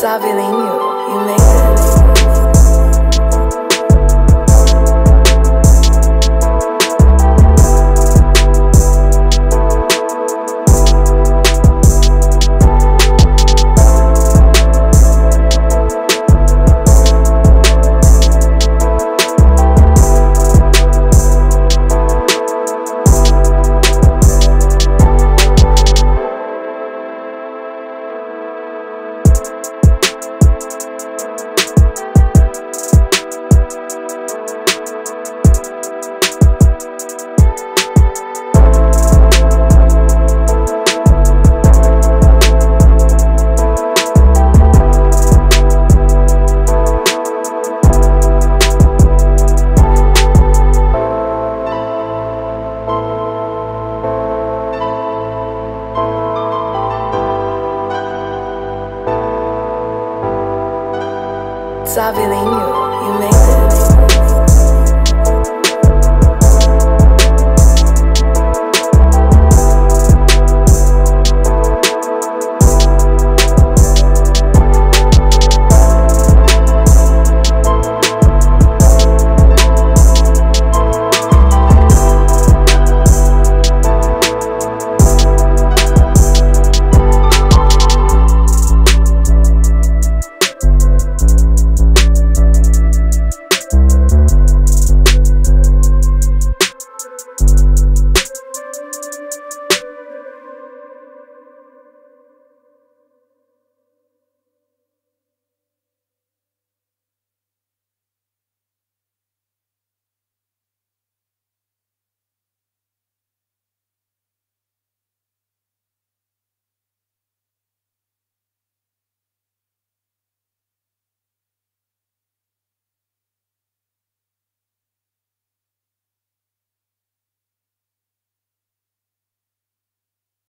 Sabe Linho, you make this. Savelinho.